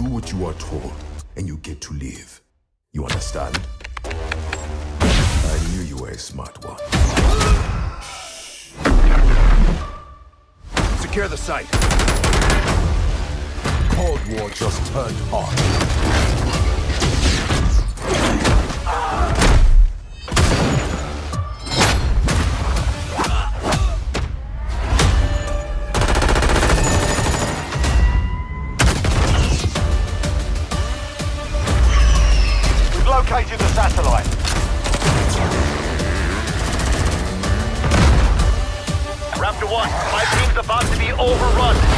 do what you are told, and you get to live. You understand? I knew you were a smart one. Secure the site. Cold War just turned on. Located the satellite. Raptor 1, my team's about to be overrun.